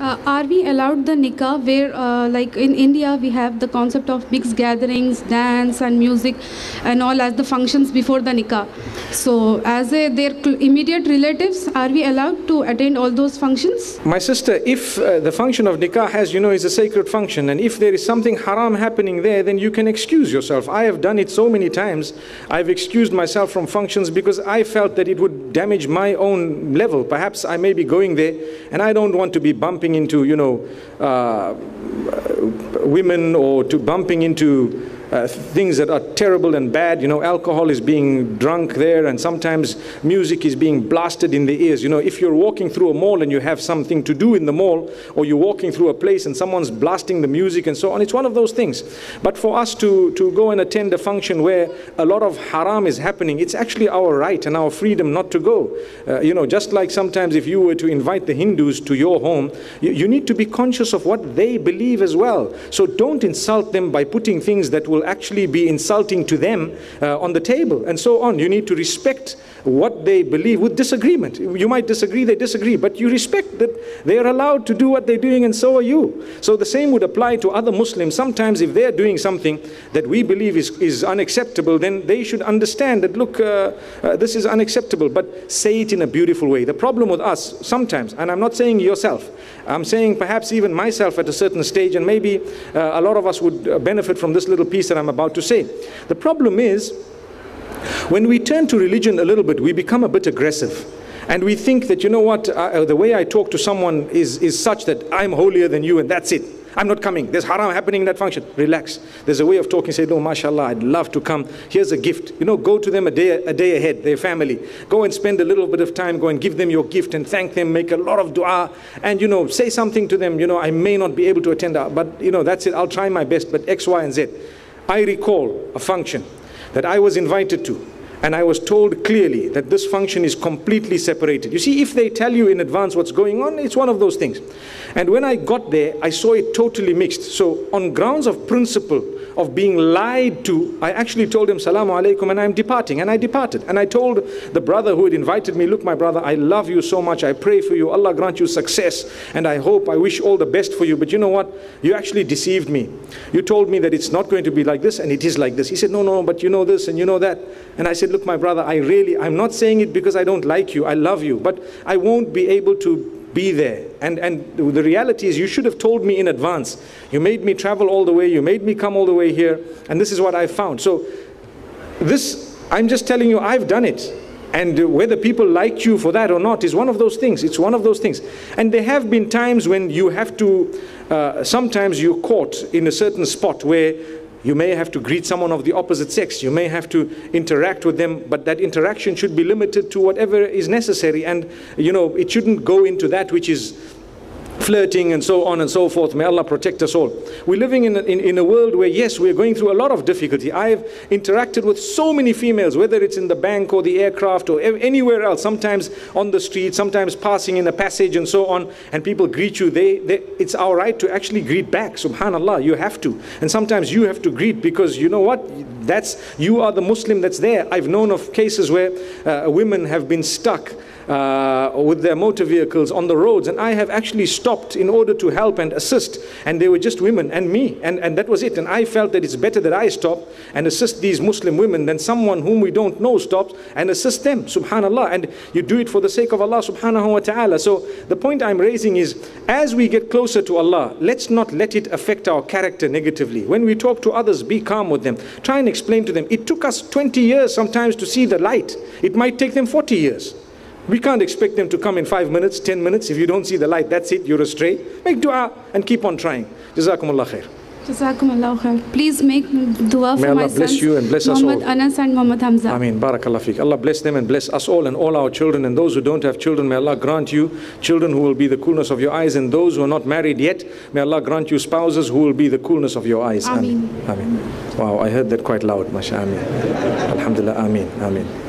Uh, are we allowed the nikah where, uh, like in India, we have the concept of mixed gatherings, dance, and music, and all as the functions before the nikah? So, as a, their immediate relatives, are we allowed to attend all those functions? My sister, if uh, the function of nikah has, you know, is a sacred function, and if there is something haram happening there, then you can excuse yourself. I have done it so many times. I've excused myself from functions because I felt that it would damage my own level. Perhaps I may be going there, and I don't want to be bumping into, you know, uh, women or to bumping into uh, things that are terrible and bad. You know, alcohol is being drunk there, and sometimes music is being blasted in the ears. You know, if you're walking through a mall and you have something to do in the mall, or you're walking through a place and someone's blasting the music and so on, it's one of those things. But for us to, to go and attend a function where a lot of haram is happening, it's actually our right and our freedom not to go. Uh, you know, just like sometimes if you were to invite the Hindus to your home, you, you need to be conscious of what they believe as well. So don't insult them by putting things that will actually be insulting to them uh, on the table and so on. You need to respect what they believe with disagreement. You might disagree, they disagree, but you respect that they are allowed to do what they're doing and so are you. So the same would apply to other Muslims. Sometimes if they're doing something that we believe is, is unacceptable, then they should understand that, look, uh, uh, this is unacceptable, but say it in a beautiful way. The problem with us sometimes, and I'm not saying yourself, I'm saying perhaps even myself at a certain stage, and maybe uh, a lot of us would uh, benefit from this little piece that I'm about to say. The problem is, when we turn to religion a little bit, we become a bit aggressive. And we think that, you know what, uh, the way I talk to someone is, is such that I'm holier than you and that's it. I'm not coming. There's haram happening in that function. Relax. There's a way of talking. Say, no, mashallah, I'd love to come. Here's a gift. You know, go to them a day, a day ahead, their family. Go and spend a little bit of time. Go and give them your gift and thank them. Make a lot of dua. And, you know, say something to them. You know, I may not be able to attend, uh, but, you know, that's it. I'll try my best. But X, Y, and Z. I recall a function that I was invited to. And I was told clearly that this function is completely separated. You see, if they tell you in advance what's going on, it's one of those things. And when I got there, I saw it totally mixed. So, on grounds of principle, of being lied to, I actually told him, Salamu alaikum, and I'm departing. And I departed. And I told the brother who had invited me, Look, my brother, I love you so much. I pray for you. Allah grant you success. And I hope, I wish all the best for you. But you know what? You actually deceived me. You told me that it's not going to be like this, and it is like this. He said, No, no, but you know this and you know that. And I said, Look, my brother, I really, I'm not saying it because I don't like you. I love you. But I won't be able to be there. And, and the reality is, you should have told me in advance. You made me travel all the way, you made me come all the way here, and this is what I found. So, this, I'm just telling you, I've done it. And whether people like you for that or not is one of those things. It's one of those things. And there have been times when you have to, uh, sometimes you're caught in a certain spot where you may have to greet someone of the opposite sex. You may have to interact with them, but that interaction should be limited to whatever is necessary. And, you know, it shouldn't go into that which is flirting and so on and so forth. May Allah protect us all. We're living in a, in, in, a world where, yes, we're going through a lot of difficulty. I've interacted with so many females, whether it's in the bank or the aircraft or anywhere else, sometimes on the street, sometimes passing in a passage and so on, and people greet you. They, they, it's our right to actually greet back. Subhanallah, you have to. And sometimes you have to greet because you know what? That's, you are the Muslim that's there. I've known of cases where uh, women have been stuck uh, with their motor vehicles on the roads. And I have actually stopped in order to help and assist. And they were just women and me. And, and that was it. And I felt that it's better that I stop and assist these Muslim women than someone whom we don't know stops and assist them. Subhanallah. And you do it for the sake of Allah subhanahu wa ta'ala. So the point I'm raising is as we get closer to Allah, let's not let it affect our character negatively. When we talk to others, be calm with them. Try and explain to them. It took us 20 years sometimes to see the light. It might take them 40 years. We can't expect them to come in five minutes, ten minutes. If you don't see the light, that's it, you're astray. Make dua and keep on trying. Jazakumullah khair. Jazakumullah khair. Please make dua for May Allah my bless sons, you and bless us Muhammad all. Anas and Muhammad Hamza. Ameen. Barakallah fik. Allah bless them and bless us all and all our children and those who don't have children. May Allah grant you children who will be the coolness of your eyes and those who are not married yet. May Allah grant you spouses who will be the coolness of your eyes. Ameen. Ameen. Wow, I heard that quite loud. Masha Ameen. Alhamdulillah. Ameen. Ameen.